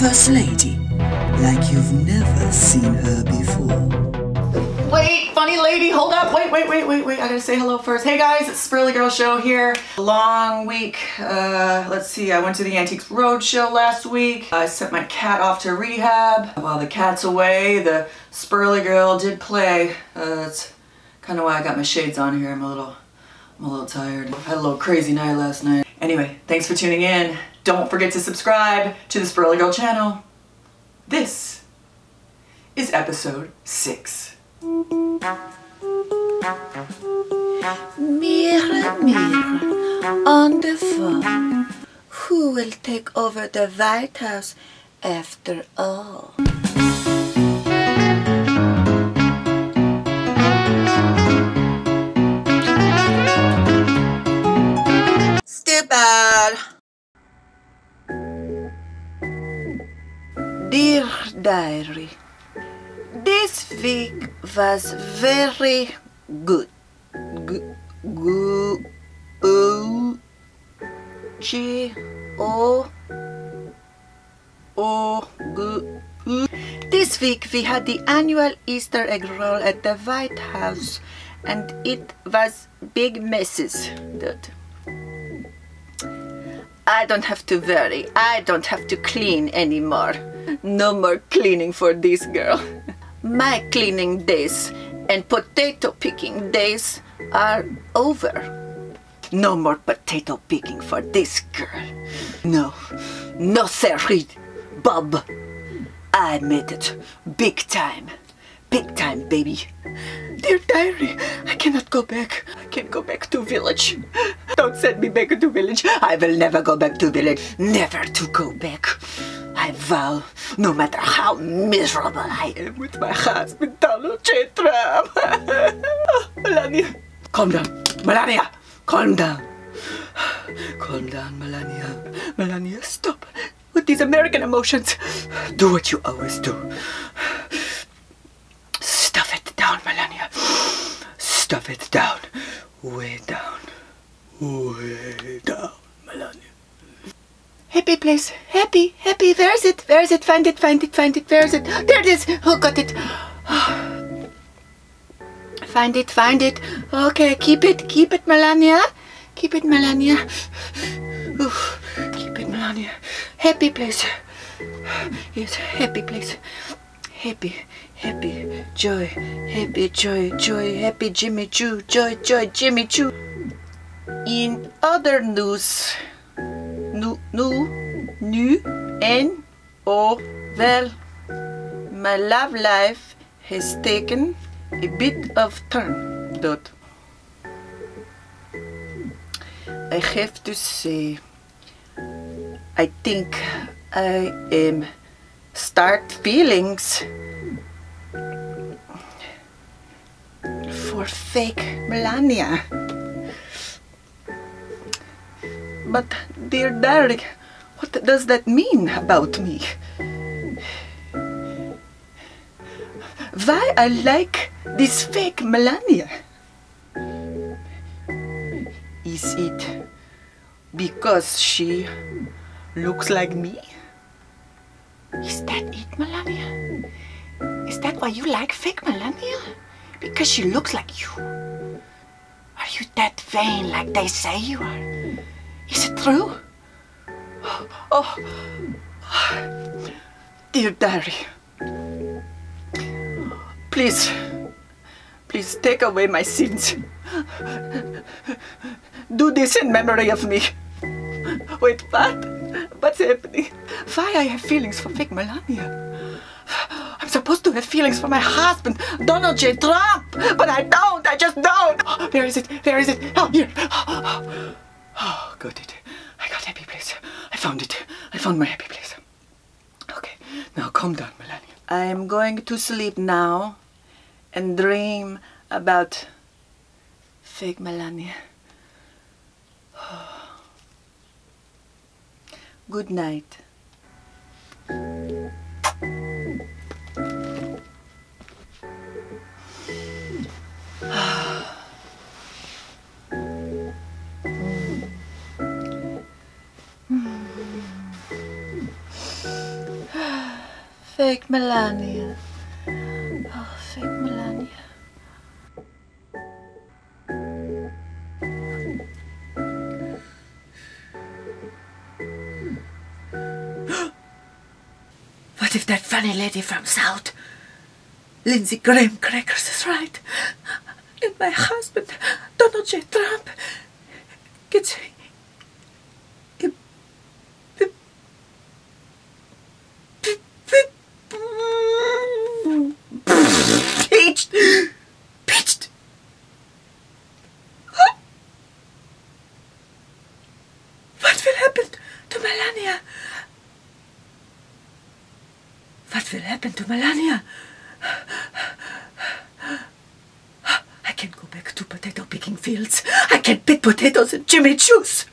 First Lady like you've never seen her before. Wait, funny lady, hold up. Wait, wait, wait, wait, wait. I gotta say hello first. Hey guys, it's Sperlie Girl Show here. Long week. Uh, let's see, I went to the Antiques Roadshow last week. I sent my cat off to rehab. While the cat's away, the Sperlie Girl did play. Uh, that's kind of why I got my shades on here. I'm a little, I'm a little tired. Had a little crazy night last night. Anyway, thanks for tuning in. Don't forget to subscribe to the Sperlie Girl channel. This is episode six. Mirror, mirror on the phone. Who will take over the White House after all? Diary, this week was very good. Good. Good. O. G. O. O. Good. This week we had the annual Easter egg roll at the White House and it was big messes. Dude. I don't have to worry. I don't have to clean anymore. No more cleaning for this girl. My cleaning days and potato picking days are over. No more potato picking for this girl. No, no siree, Bob. I made it big time. Big time, baby. Dear diary, I cannot go back. I can't go back to village. Don't send me back to village. I will never go back to village. Never to go back. I vow, no matter how miserable I am with my husband, J. Trump. Melania, calm down. Melania, calm down. Calm down, Melania. Melania, stop with these American emotions. Do what you always do. Stuff it down, Melania. Stuff it down. Way down. Way down, Melania. Happy place. Happy, happy. Where is it? Where is it? Find it, find it, find it. Where is it? There it is. Who got it? Find it, find it. Okay, keep it, keep it, Melania. Keep it, Melania. Oof. Keep it, Melania. Happy place. Yes, happy place. Happy, happy, joy, happy, joy, joy, happy Jimmy Choo, joy, joy, Jimmy Choo. In other news, nu, nu, and oh, well, my love life has taken a bit of turn, Dot. I have to say, I think I am start feelings for fake Melania. But dear Derek, what does that mean about me? Why I like this fake Melania? Is it because she looks like me? Is that it, Melania? Is that why you like fake Melania? Because she looks like you? Are you that vain like they say you are? Is it true? Oh, dear diary, please, please take away my sins. Do this in memory of me. Wait, what? What's happening? Why I have feelings for fake Melania? I'm supposed to have feelings for my husband, Donald J. Trump, but I don't. I just don't. Where is it? Where is it? Oh, here. Oh, got it. I got happy place. I found it. I found my happy place. Okay, now calm down, Melania. I'm going to sleep now and dream about fake Melania. Good night. Fake Melania. Oh, fake Melania. What if that funny lady from South, Lindsey Graham Crackers, is right? And my husband, Donald J. Trump, gets What will happen to Melania? What will happen to Melania? I can go back to potato picking fields. I can pick potatoes Jimmy Choo's.